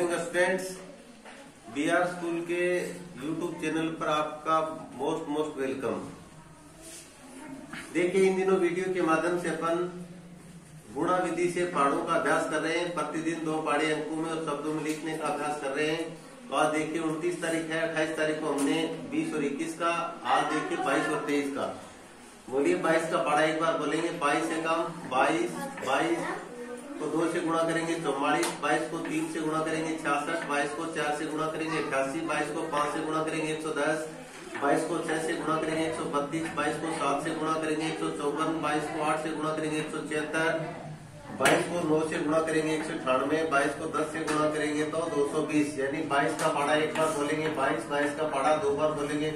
Morning students B R school के YouTube channel पर आपका मोस्ट मोस्ट वेलकम देखिए, इन दिनों वीडियो के माध्यम से अपन गुणा विधि से पहाड़ों का अभ्यास कर रहे हैं। प्रतिदिन दो पहाड़ी अंकों में और शब्दों में लिखने का अभ्यास कर रहे हैं। तो आज देखिए, उनतीस तारीख है, अट्ठाईस तारीख को हमने बीस और इक्कीस का, आज देखिए बाईस और तेईस का। बोलिए, बाईस का पढ़ा एक बार बोलेंगे। बाईस से कम, बाईस बाईस को दो से गुणा करेंगे चौवालीस, बाईस को तीन से गुणा करेंगे छियासठ, बाईस को चार से गुणा करेंगे अठासी, बाईस को पाँच से गुणा करेंगे एक सौ दस, बाईस को छह से गुणा करेंगे एक सौ बत्तीस, बाईस को सात से गुणा करेंगे एक सौ चौवन, बाईस को आठ से गुणा करेंगे एक सौ छिहत्तर, बाईस को नौ से गुणा करेंगे एक सौ अठानवे बाईस को दस से गुणा करेंगे तो दो सौ बीस, यानी बाईस का पढ़ा एक बार बोलेंगे बाईस बाईस का पढ़ा दो बार बोलेंगे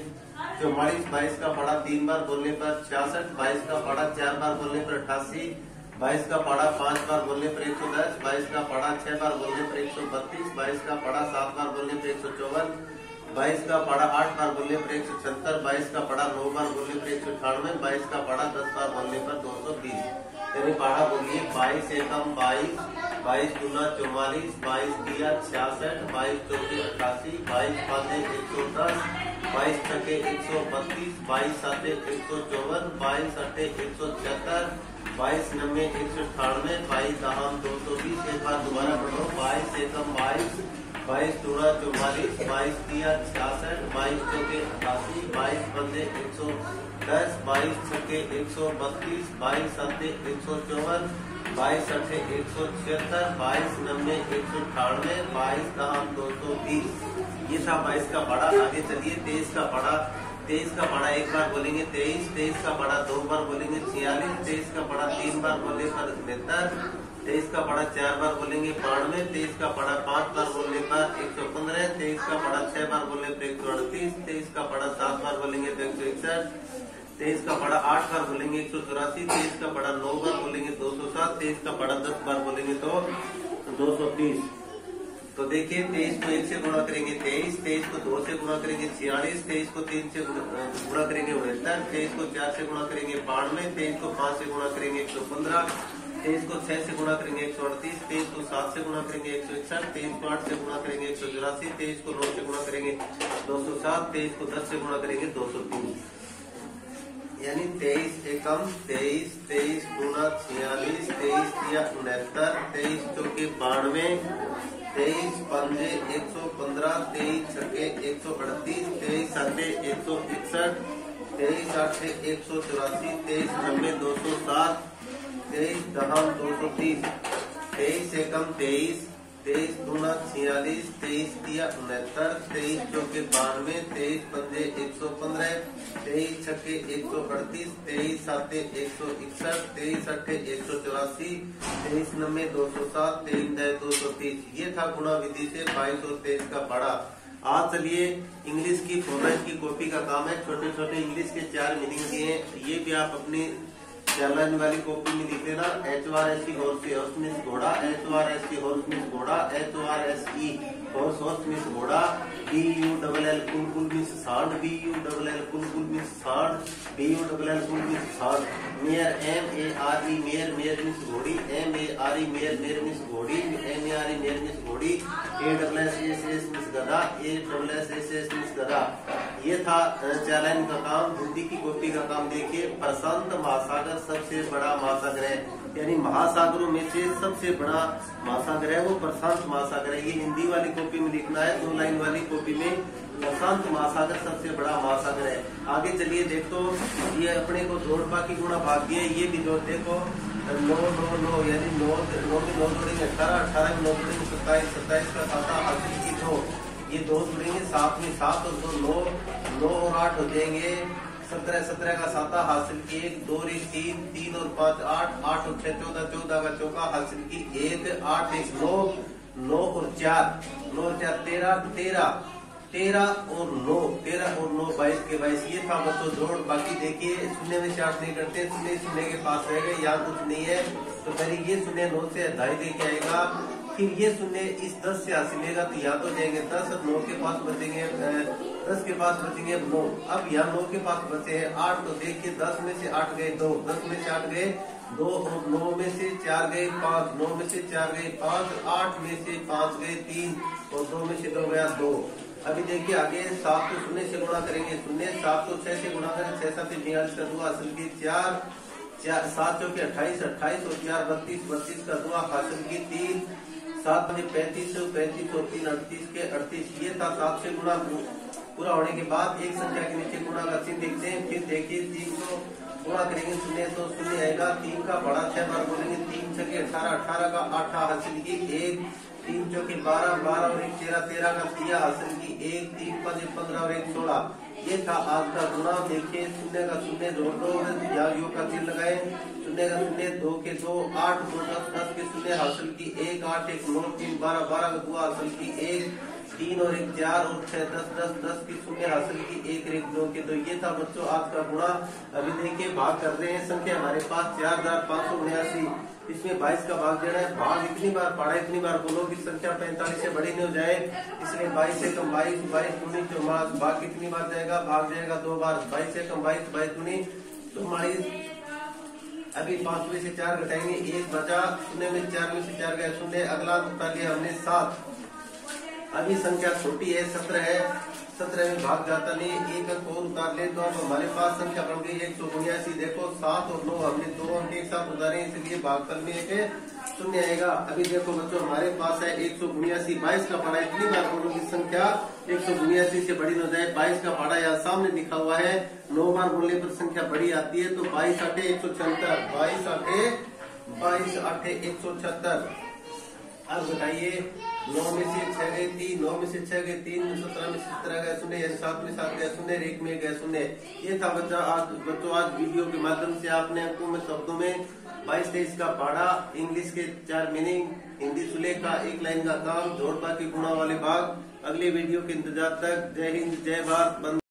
चौवालीस, बाईस का पढ़ा तीन बार बोलने पर छियासठ, बाईस का पढ़ा चार बार बोलने पर अट्ठासी बाईस का पढ़ा पाँच बार बोलने पर एक सौ दस, बाईस का पढ़ा छह बार बोलने पर एक सौ बत्तीस, बाईस का पढ़ा सात बार बोलने पर एक सौ चौवन, बाईस का पढ़ा आठ बार बोलने पर एक सौ छहत्तर, बाईस का पढ़ा नौ बार बोलने पर एक सौ अठानवे, बाईस का पढ़ा दस बार बोलने पर दो सौ बीस। यानी पढ़ा बोलिए बाईस एकम बाईस बाईस गुना चौवालीस, बाईस दिया छियासठ, बाईस चौके अट्ठासी, बाईस पाँचे एक सौ दस, बाईस छके एक सौ बत्तीस, बाईस साते एक सौ चौवन, बाईस अट्ठे एक सौ छिहत्तर बाईस नब्बे एक सौ अठानवे बाईस दहाम दो सौ बीस, एक बार दोबारा पढ़ो। बाईस एकम बाईस बाईस चौड़ा चौवालीस, बाईस दिया छियासठ, बाईस चौके अठासी बाईस पंजे एक सौ दस, बाईस छके एक सौ बत्तीस, बाईस सत्ते एक सौ चौवन, बाईस अठे एक सौ छिहत्तर, बाईस नब्बे एक सौ अठानवे बाईस दहाम दो सौ बीस। ये था बाईस का पढ़ा। आगे चलिए। तेईस का पढ़ा। तेईस का पढ़ा एक बार बोलेंगे तेईस तेईस का पढ़ा दो बार बोलेंगे छियालीस तेईस का पढ़ा तीन बार बोले पर बेहतर तेईस का पढ़ा चार बार बोलेंगे बानवे तेईस का पढ़ा पाँच बार बोलने पर एक सौ पंद्रह तेईस का पढ़ा छह बार बोलने पर एक सौ अड़तीस तेईस का पढ़ा सात बार बोलेंगे तो एक सौ इकसठ तेईस का पढ़ा आठ बार बोलेंगे एक सौ चौरासी तेईस का पढ़ा नौ बार बोलेंगे दो सौ सात तेईस का पढ़ा दस बार बोलेंगे तो दो सौ तीस तो देखिए तेईस को एक से गुणा करेंगे तेईस तेईस को दो से गुणा करेंगे छियालीस तेईस को तीन से गुणा करेंगे उनहत्तर तेईस को चार से गुणा करेंगे बानवे तेईस को पाँच से गुणा करेंगे एक सौ पंद्रह तेईस को छह से गुणा करेंगे एक सौ अड़तीस तेईस को सात से गुणा करेंगे एक सौ इकसठ तेईस को आठ से गुणा करेंगे एक सौ चौरासी तेईस को नौ से गुणा करेंगे दो सौ सात तेईस को दस से गुणा करेंगे दो सौ तीन यानी तेईस एकम, तेईस तेईस गुना छियालीस, तेईस तिया उनहत्तर, तेईस चौके बानवे, तेईस पंजे एक सौ पंद्रह, तेईस छके एक सौ अड़तीस, तेईस सत्ते एक सौ इकसठ, तेईस आठे एक सौ चौरासी, तेईस नब्बे दो सौ सात, तेईस दहम दो सौ तीस, तेईस एकम तेईस तेईस गुना छियालीस, तेईस तिया उनहत्तर, तेईस चौके बानवे, तेईस पंजे एक सौ पंद्रह तेईस छके एक सौ अड़तीस तेईस साते एक सौ इकसठ तेईस अट्ठे एक सौ चौरासी, तेईस नब्बे दो सौ सात, तेईस दस दो सौ तीस। ये था गुणा विधि से बाईस और तेईस का पढ़ा आज चलिए इंग्लिश की फोमेट की कॉपी का काम है। छोटे छोटे इंग्लिश के चार मीनिंग दिए ये भी आप अपनी चलन वाली कॉपी में लिख लेना। H R S C horse means घोड़ा, H R S C horse means घोड़ा, H R S E horse स्वस्थ मीन्स घोड़ा B U double L bull bull means सांड B U double L bull bull means सांड B U double L bull means सांड mare M A R E mare mare means घोड़ी M A R E mare mare means घोड़ी M A R E mare means घोड़ी A double S S S means गधा A double S S S means गधा ये था challenge का काम। हिंदी की कॉपी का काम देखिए। प्रशांत महासागर सबसे बड़ा महासागर है। यानी महासागरों में से सबसे बड़ा महासागर है वो प्रशांत महासागर है। ये हिंदी वाली कॉपी में लिखना है, दो लाइन वाली कॉपी में। प्रशांत महासागर सबसे बड़ा महासागर है। आगे चलिए, देखो, ये अपने को जोड़ की गुणा भाग दिए ये भी जोड़ देखो, नौ नौ नौ, यानी नौ नौ में नौ अठारह अठारह में नौ सत्ताईस सत्ताईस का खाता हासिल की ये दो जुड़ेंगे सात में सात और दो नौ नौ और आठ हो जाएँगे। सत्रह सत्रह का साता हासिल की एक, दो रे तीन तीन और पाँच, आठ आठ और छह, चौदह चौदह का चौका हासिल की एक, आठ, एक, नौ नौ और चार, नौ चार, तेरह तेरह तेरह और नौ, तेरह और नौ, बाईस के बाईस, ये था बच्चों जोड़। बाकी देखिए शून्य में आठ नहीं करते शून्य शून्य के पास रह गए, यहाँ कुछ नहीं है। तो पहले ये शून्य नौ से ढाई दे के आएगा। फिर ये शून्य इस दस से हासिलेगा तो यहाँ तो जाएँगे। दस नौ के पास बचेंगे दस के पास बचेंगे नौ। अब यहाँ नौ के पास बचे हैं आठ तो देखिए दस में से आठ गए दो, दस में से आठ गए दो और नौ में से चार गए पाँच, नौ में से चार गए पाँच, आठ में से पाँच गए तीन और दो में से दो गया दो। अभी देखिए आगे सात को शून्य से गुणा करेंगे शून्य सात को छह से गुणा करें, छह सात बयालीस का दुआ हासिल की चार चार, सात चौके अट्ठाईस अट्ठाईस और चार बत्तीस बत्तीस का दुआ हासिल की तीन। सात में पैंतीस पैंतीस और तीन अड़तीस के अड़तीस, ये था सात से गुणा पूरा होने के बाद एक संख्या के नीचे गुणा का चिन्ह देखते हैं, फिर देखिए तीन को गुणा करेंगे, शून्य तो शून्य आएगा, तीन का बड़ा छह बार बोलेंगे, तीन छके अठारह अठारह का आठ हासिल की एक, तीन चौके बारह बारह और एक तेरह तेरह का तिया हासिल की एक, तीन पाँच पंद्रह और एक सोलह। ये था आज का गुणा, देखिए शून्य का शून्य जोड़ दो योग का चिन्ह लगाए, शून्य का शून्य, दो के दो, आठ, दो दस दस शून्य हासिल की एक आठ, एक नौ, तीन, बारह बारह दुआ हासिल की एक, तीन और एक चार और छह, दस दस दस की शून्य हासिल की एक एक दो के। तो ये था बच्चों आज का गुणा। अभी देखिए भाग कर रहे हैं। संख्या हमारे पास चार हज़ार पाँच सौ उन्यासी। इसमें बाईस का भाग देना है। भाग इतनी बार पढ़ा इतनी बार बोलो कि संख्या पैंतालीस से बड़ी नहीं हो जाए। इसलिए बाईस से कम बाईस बाईस उन्नीस चौवालीस भाग कितनी बार जाएगा? भाग जाएगा दो बार। बाईस से कम बाईस बाईस उन्नीस चौवालीस अभी पांचवे से चार घटाएँगे, एक बचा शून्य में चार में से चार गए शून्य अगला घटा लिया हमने सात। अभी संख्या छोटी है, सत्रह है। सत्रह में भाग जाता नहीं, एक अंक और उतार ले तो अब हमारे पास संख्या बन गई एक सौ उन्यासी देखो, सात और नौ, हमने दो अंक एक साथ उतारे, इसलिए भाग कर में एक शून्य आएगा। अभी देखो बच्चों, हमारे पास है एक सौ उन्यासी, बाईस का पढ़ा इतनी बार बोलो की संख्या एक सौ उन्यासी से बड़ी न जाए। बाईस का पढ़ा यहाँ सामने लिखा हुआ है। नौ बार बोलने पर संख्या बड़ी आती है तो बाईस आठे एक सौ छहत्तर, बाईस आठे बाईस आठे एक सौ छहत्तर। अब बताइए, नौ में से छह गए तीन, नौ में से छह गए तीन, सत्रह में सत्रह गए शून्य सात में सात गए शून्य, एक में गए शून्य। ये था बच्चा, आज बच्चों, आज वीडियो के माध्यम से आपने अंकों में, शब्दों में बाईस, तेईस का पढ़ा, इंग्लिश के चार मीनिंग, हिंदी सुलेख का एक लाइन का काम जोड़ता के गुणा वाले भाग। अगले वीडियो के इंतज़ार तक, जय हिंद, जय भारत